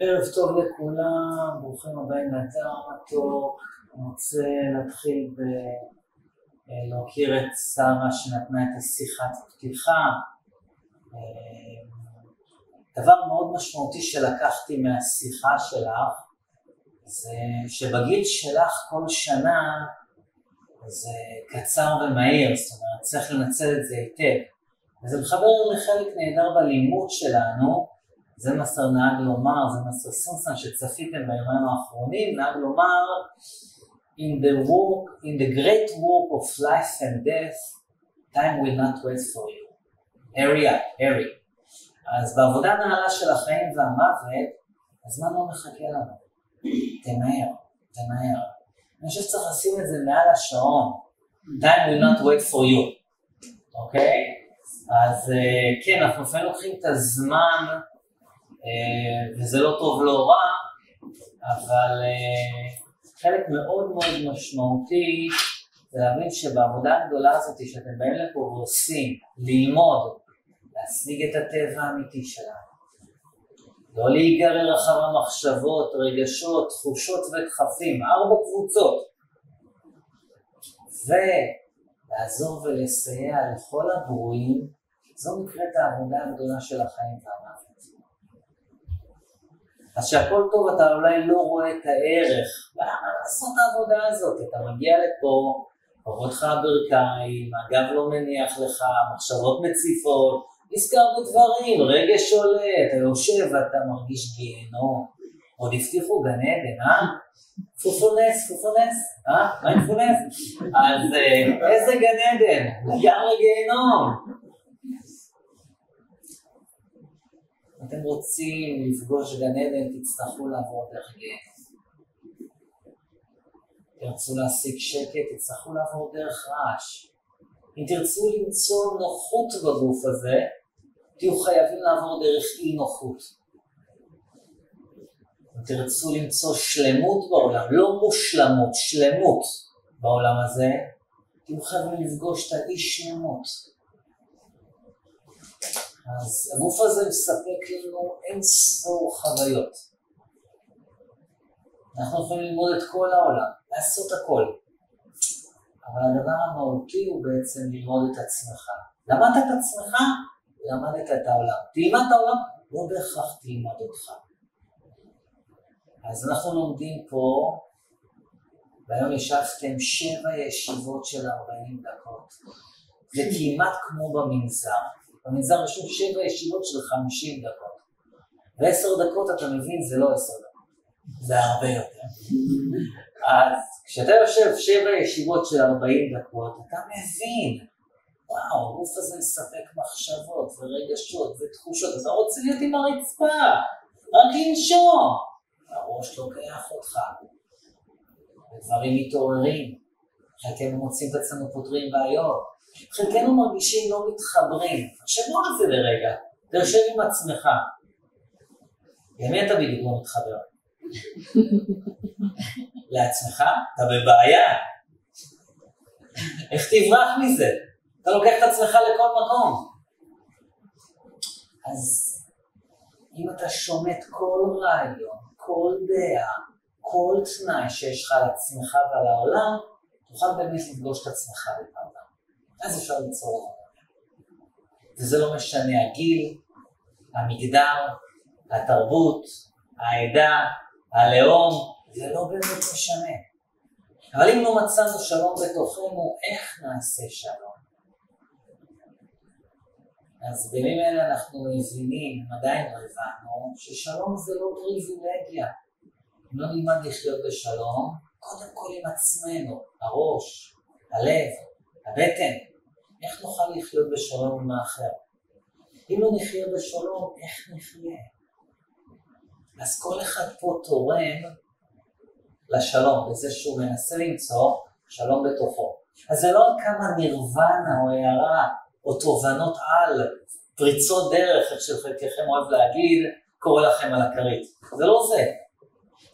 ערב טוב לכולם, ברוכים הבאים לאתר המתוק. אני רוצה להתחיל ולהכיר את שרה שנתנה את השיחת פתיחה. דבר מאוד משמעותי שלקחתי מהשיחה שלך, זה שבגיל שלך כל שנה זה קצר ומהיר, זאת אומרת צריך לנצל את זה היטב. וזה מחבר לחלק נהדר בלימוד שלנו, זה מסר נהג לומר, זה מסר סונסן שצפיתם ביומיים האחרונים, נהג לומר in the work, in the great work of life and death, time will not wait for you. hurry up, hurry. אז בעבודה הנעלה של החיים והמוות, הזמן לא מחכה לנו. תמהר, תמהר. אני חושב שצריך לשים את זה מעל השעון. time will not wait for you. אוקיי? Okay? אז כן, אנחנו לפעמים לוקחים את הזמן אה, וזה לא טוב לא רע, אבל אה, חלק מאוד מאוד משמעותי זה להבין שבעבודה הגדולה הזאת שאתם באים לפה ועושים, ללמוד, להשיג את הטבע האמיתי שלנו, לא להיגרר אחר המחשבות, רגשות, תחושות ודחפים, ארבע קבוצות, ולעזור ולסייע לכל הברואים, זו נקראת העבודה הגדולה של החיים והמוות. אז שהכל טוב אתה אולי לא רואה את הערך, למה לעשות את העבודה הזאת? אתה מגיע לפה, פחות לך הברכיים, הגב לא מניח לך, מחשבות מציפות, נזכר בדברים, רגש עולה, אתה יושב ואתה מרגיש גיהנום. עוד הבטיחו גן עדן, אה? פופונס, פופונס, אה? מה עם פופונס? אז אה, איזה גן עדן? לגמרי גיהנום. אתם רוצים לפגוש גן עדן, תצטרכו לעבור דרך גיהנום. תרצו להשיג שקט, תצטרכו לעבור דרך רעש. אם תרצו למצוא נוחות בגוף הזה, תהיו חייבים לעבור דרך אי נוחות. אם תרצו למצוא שלמות בעולם, לא מושלמות, שלמות בעולם הזה, תהיו חייבים לפגוש את האי שלמות. אז הגוף הזה מספק לנו אין ספור חוויות. אנחנו יכולים ללמוד את כל העולם, לעשות הכל. אבל הדבר המהותי הוא בעצם ללמוד את עצמך. למדת את עצמך, למדת את העולם. תלמד את העולם, לא בהכרח תלמד אותך. אז אנחנו לומדים פה, והיום ישבתם שבע ישיבות של 40 דקות. זה כמעט כמו במנזר. במנזר רשום שבע ישיבות של חמישים דקות. ועשר דקות, אתה מבין, זה לא עשר דקות, זה הרבה יותר. אז כשאתה יושב שבע ישיבות של ארבעים דקות, אתה מבין, וואו, הגוף הזה מספק מחשבות ורגשות ותחושות, אתה רוצה להיות עם הרצפה, רק לנשום. הראש לוקח אותך, ודברים מתעוררים, חלקנו מוצאים את עצמנו פותרים בעיות, חלקנו מרגישים לא מתחברים. תחשבו על זה לרגע, יושב עם עצמך. למי אתה בדיוק לא מתחבר? לעצמך? אתה בבעיה. איך תברח מזה? אתה לוקח את עצמך לכל מקום. אז אם אתה שומט כל רעיון, כל דעה, כל תנאי שיש לך על עצמך ועל העולם, תוכל באמת לפגוש את עצמך לבד. אז אפשר ליצור וזה לא משנה הגיל, המגדר, התרבות, העדה, הלאום, זה לא באמת משנה. אבל אם לא מצאנו שלום בתוכנו, איך נעשה שלום? אז בימים אלה אנחנו מבינים, עדיין לא הבנו, ששלום זה לא פריבילגיה. אם לא נלמד לחיות בשלום, קודם כל עם עצמנו, הראש, הלב, הבטן, איך נוכל לחיות בשלום עם האחר? אם לא נחיה בשלום, איך נחיה? אז כל אחד פה תורם לשלום, בזה שהוא מנסה למצוא שלום בתוכו. אז זה לא כמה נירוונה או הערה או תובנות על, פריצות דרך, איך שחלקכם אוהב להגיד, קורא לכם על הכרית. זה לא זה.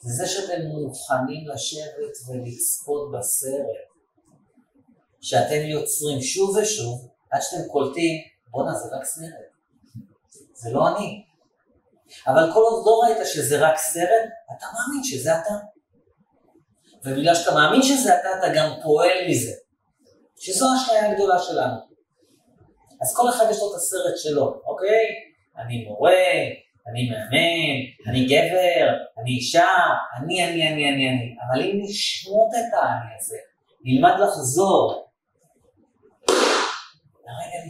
זה זה שאתם מוכנים לשבת ולצפות בסרט. שאתם יוצרים שוב ושוב, עד שאתם קולטים, בואנה זה רק סרט, זה לא אני. אבל כל עוד לא ראית שזה רק סרט, אתה מאמין שזה אתה. ובגלל שאתה מאמין שזה אתה, אתה גם פועל מזה. שזו השעיה הגדולה שלנו. אז כל אחד יש לו את הסרט שלו, אוקיי? אני מורה, אני מאמן, אני גבר, אני אישה, אני, אני, אני, אני, אני. אבל אם נשמוט את האני הזה, נלמד לחזור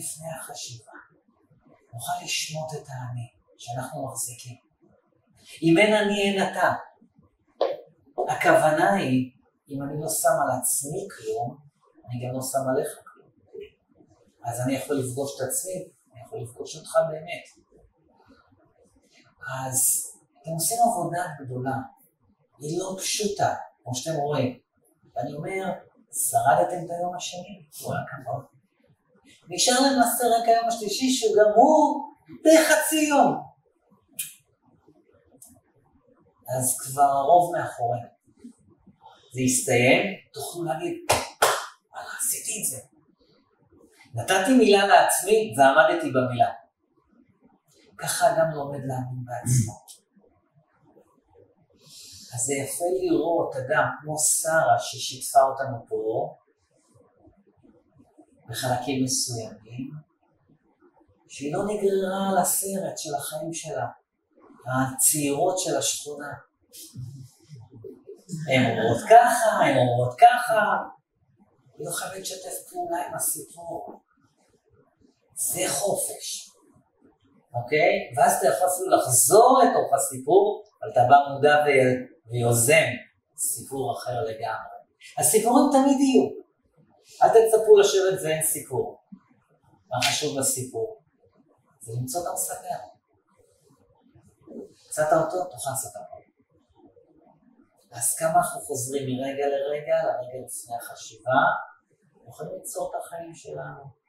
לפני החשיבה, נוכל לשמוט את האני שאנחנו מחזיקים. אם אין אני אין אתה. הכוונה היא, אם אני לא שם על עצמי כלום, אני גם לא שם עליך כלום. אז אני יכול לפגוש את עצמי, אני יכול לפגוש אותך באמת. אז אתם עושים עבודה גדולה, היא לא פשוטה, כמו שאתם רואים. ואני אומר, שרדתם את היום השני? כל הכבוד. נשאר למעשה רק היום השלישי, שהוא גם הוא בחצי יום. אז כבר הרוב מאחורינו. זה יסתיים, תוכלו להגיד, וואלה, עשיתי את זה. נתתי מילה לעצמי ועמדתי במילה. ככה אדם לומד להאמין בעצמו. אז זה יפה לראות אדם כמו שרה ששיתפה אותנו פה, בחלקים מסוימים, שהיא לא נגררה לסרט של החיים שלה, הצעירות של השכונה. הן אומרות ככה, הן אומרות ככה, היא לא חייבת לשתף פעולה עם הסיפור. זה חופש, אוקיי? ואז אתה יכול אפילו לחזור לתוך הסיפור, אבל אתה בא מודע ויוזם סיפור אחר לגמרי. הסיפורים תמיד יהיו. אל תצפו לשבת ואין סיפור. מה חשוב בסיפור? זה למצוא את המספר. מצאת אותו, תוכל לספר אותו. אז כמה אנחנו חוזרים מרגע לרגע, לרגע לפני החשיבה, יכולים ליצור את החיים שלנו.